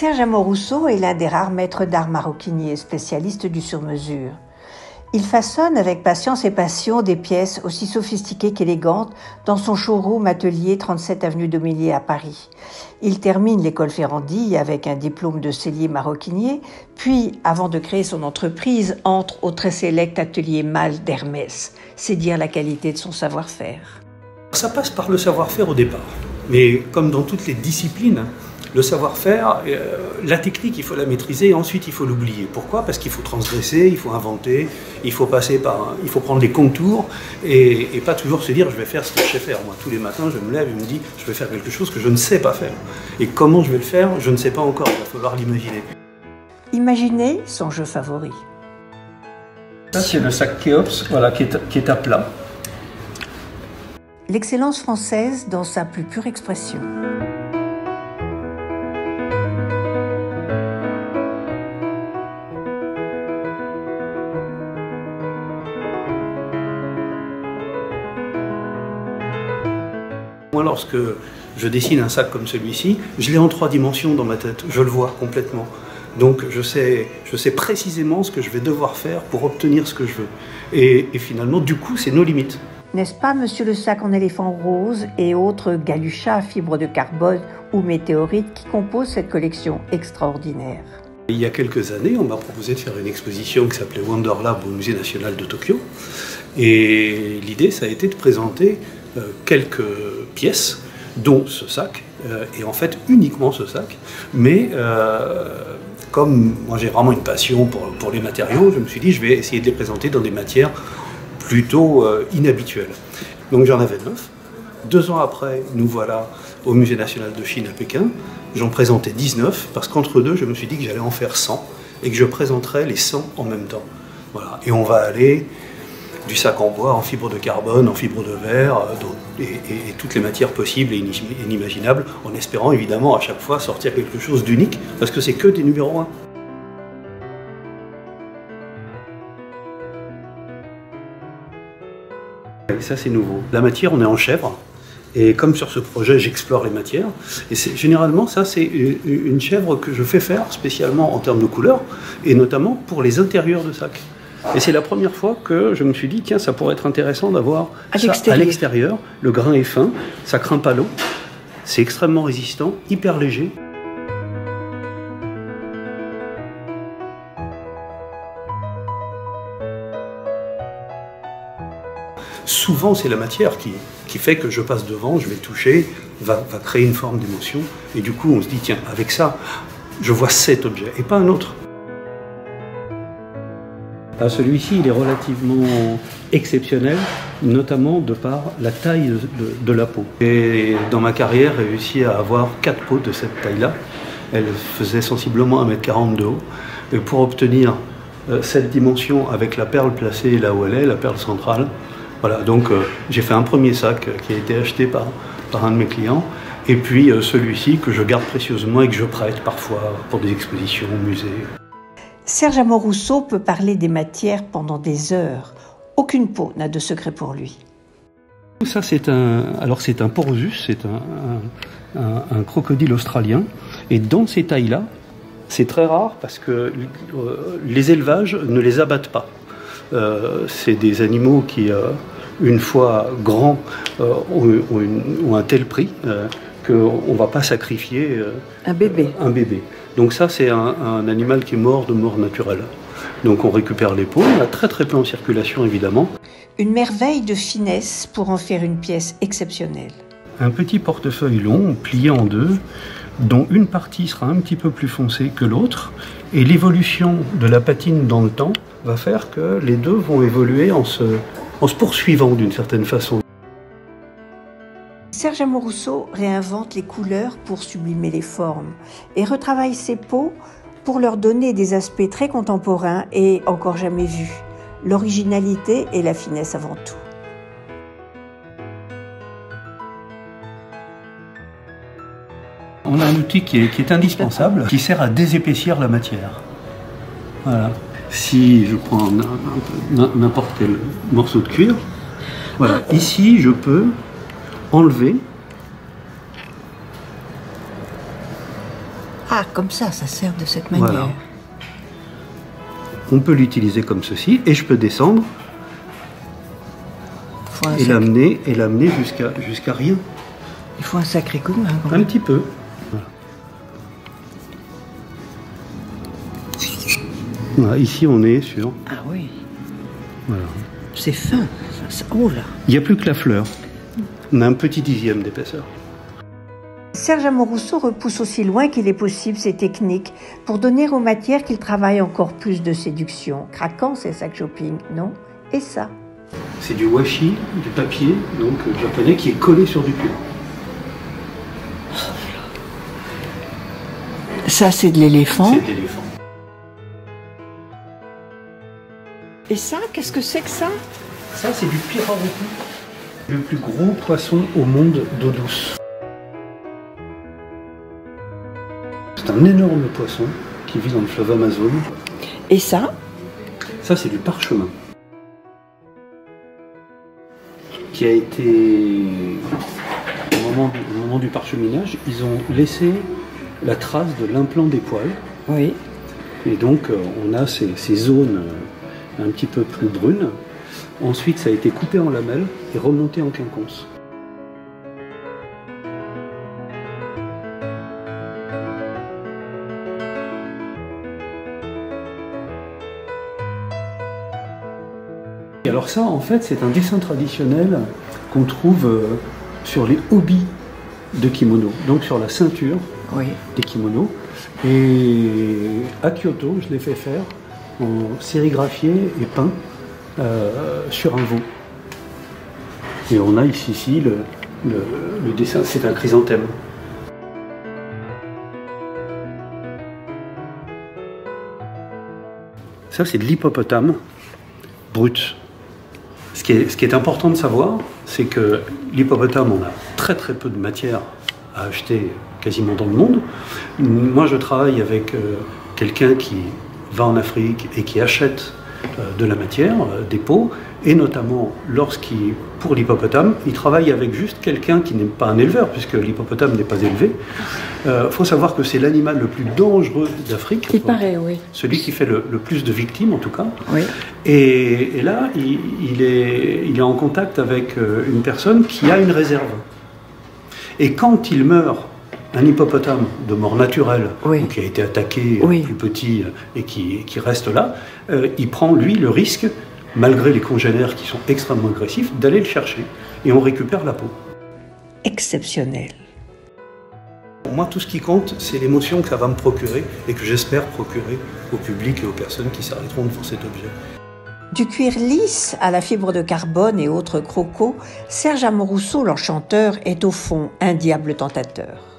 Serge Amoruso est l'un des rares maîtres d'art maroquiniers spécialistes du sur-mesure. Il façonne avec patience et passion des pièces aussi sophistiquées qu'élégantes dans son showroom atelier 37 avenue d'Aumilier à Paris. Il termine l'école Ferrandi avec un diplôme de cellier maroquinier, puis, avant de créer son entreprise, entre au très sélect atelier Mal d'Hermès. C'est dire la qualité de son savoir-faire. Ça passe par le savoir-faire au départ. Mais comme dans toutes les disciplines, le savoir-faire, euh, la technique, il faut la maîtriser et ensuite il faut l'oublier. Pourquoi? Parce qu'il faut transgresser, il faut inventer, il faut passer par, il faut prendre les contours et, pas toujours se dire je vais faire ce que je sais faire. Moi, tous les matins, je me lève et me dis je vais faire quelque chose que je ne sais pas faire. Et comment je vais le faire, je ne sais pas encore. Il va falloir l'imaginer. Imaginez son jeu favori. Ça, c'est le sac Kéops, voilà, qui est, qui est à plat. L'excellence française dans sa plus pure expression. Moi, lorsque je dessine un sac comme celui-ci, je l'ai en trois dimensions dans ma tête, je le vois complètement. Donc je sais, je sais précisément ce que je vais devoir faire pour obtenir ce que je veux. Et, finalement, du coup, c'est nos limites. N'est-ce pas, monsieur le sac en éléphant rose et autres galuchas à fibres de carbone ou météorites qui composent cette collection extraordinaire? Il y a quelques années, on m'a proposé de faire une exposition qui s'appelait Wonderlab au Musée national de Tokyo. Et l'idée, ça a été de présenter euh, quelques dont ce sac, euh, et en fait uniquement ce sac. Mais euh, comme moi j'ai vraiment une passion pour, pour, les matériaux, je me suis dit je vais essayer de les présenter dans des matières plutôt inhabituelles. Donc j'en avais neuf. Deux ans après, nous voilà au Musée national de Chine à Pékin. J'en présentais 19 parce qu'entre deux, je me suis dit que j'allais en faire 100 et que je présenterais les 100 en même temps. Voilà. Et on va aller du sac en bois, en fibre de carbone, en fibre de verre, euh, et, toutes les matières possibles et inimaginables, en espérant évidemment à chaque fois sortir quelque chose d'unique, parce que c'est que des numéros 1. Et ça c'est nouveau. La matière, on est en chèvre, et comme sur ce projet, j'explore les matières. Et généralement, ça, c'est une chèvre que je fais faire spécialement en termes de couleurs, et notamment pour les intérieurs de sacs. Et c'est la première fois que je me suis dit, tiens, ça pourrait être intéressant d'avoir à l'extérieur. Le grain est fin, ça craint pas l'eau, c'est extrêmement résistant, hyper léger. Souvent, c'est la matière qui, qui, fait que je passe devant, je vais toucher, va, va créer une forme d'émotion. Et du coup, on se dit, tiens, avec ça, je vois cet objet et pas un autre. Ah, celui-ci, il est relativement exceptionnel, notamment de par la taille de, la peau. Et dans ma carrière, j'ai réussi à avoir quatre peaux de cette taille-là. Elle faisait sensiblement 1m40 de haut. Et pour obtenir euh, cette dimension avec la perle placée là où elle est, la perle centrale, voilà, donc euh, j'ai fait un premier sac qui a été acheté par, par un de mes clients. Et puis euh, celui-ci que je garde précieusement et que je prête parfois pour des expositions au musée. Serge Amoruso peut parler des matières pendant des heures. Aucune peau n'a de secret pour lui. Ça, c'est un, alors c'est un porosus, c'est un, crocodile australien. Et dans ces tailles-là, c'est très rare parce que euh, les élevages ne les abattent pas. Euh, c'est des animaux qui, euh, une fois grands, ont, un tel prix qu'on ne va pas sacrifier un bébé. Un bébé. Donc ça, c'est un, animal qui est mort de mort naturelle. Donc on récupère les peaux, on a très très peu en circulation évidemment. Une merveille de finesse pour en faire une pièce exceptionnelle. Un petit portefeuille long, plié en deux, dont une partie sera un petit peu plus foncée que l'autre, et l'évolution de la patine dans le temps va faire que les deux vont évoluer en se, en se poursuivant d'une certaine façon. Serge Amoruso réinvente les couleurs pour sublimer les formes et retravaille ses peaux pour leur donner des aspects très contemporains et encore jamais vus. L'originalité et la finesse avant tout. On a un outil qui est, indispensable, qui sert à désépaissir la matière. Voilà. Si je prends n'importe quel morceau de cuir, voilà. Ici, je peux enlever Ah, comme ça, ça sert de cette manière. Voilà. On peut l'utiliser comme ceci, et je peux descendre et l'amener et l'amener jusqu'à jusqu'à rien. Il faut un sacré coup Un petit peu. Voilà. Voilà, ici, on est sur. Ah oui, Voilà. c'est fin. Ça, ça- Oh là. Il n'y a plus que la fleur. On a un petit dixième d'épaisseur. Serge Amoruso repousse aussi loin qu'il est possible ces techniques pour donner aux matières qu'il travaille encore plus de séduction. Craquant, c'est sacs shopping, non? Et ça? C'est du washi, du papier, donc euh, japonais, qui est collé sur du cuir. Ça, c'est de l'éléphant. C'est de l'éléphant. Et ça, qu'est-ce que c'est que ça? Ça, c'est du pirarucu, le plus gros poisson au monde d'eau douce. C'est un énorme poisson qui vit dans le fleuve Amazon. Et ça Ça, c'est du parchemin. Qui a été. Au moment, du, au moment du parcheminage, ils ont laissé la trace de l'implant des poils. Oui. Et donc, euh, on a ces, ces zones euh, un petit peu plus brunes. Ensuite, ça a été coupé en lamelles et remonté en quinconce. Et alors ça, en fait, c'est un dessin traditionnel qu'on trouve euh, sur les hobbies de kimono, donc sur la ceinture Oui. des kimonos. Et à Kyoto, je l'ai fait faire en sérigraphié et peint euh, sur un veau. Et on a ici, le, dessin, c'est un chrysanthème. Ça, c'est de l'hippopotame brut. Ce qui, est, important de savoir, c'est que l'hippopotame, on a très très peu de matière à acheter quasiment dans le monde. Moi, je travaille avec euh, quelqu'un qui va en Afrique et qui achète de la matière, euh, des pots, et notamment lorsqu'il, pour l'hippopotame, il travaille avec juste quelqu'un qui n'est pas un éleveur, puisque l'hippopotame n'est pas élevé. Il faut savoir que c'est l'animal le plus dangereux d'Afrique. Il paraît, oui. Celui qui fait le- le plus de victimes, en tout cas. Oui. Et, et là, il, il est, il est en contact avec euh, une personne qui a une réserve. Et quand il meurt, un hippopotame de mort naturelle, Oui. qui a été attaqué euh, Oui. plus petit euh, et qui, qui reste là, euh, il prend, lui, le risque, malgré les congénères qui sont extrêmement agressifs, d'aller le chercher. Et on récupère la peau. Exceptionnel. Pour moi, tout ce qui compte, c'est l'émotion que ça va me procurer et que j'espère procurer au public et aux personnes qui s'arrêteront devant cet objet. Du cuir lisse à la fibre de carbone et autres crocos, Serge Amoruso, l'enchanteur, est au fond un diable tentateur.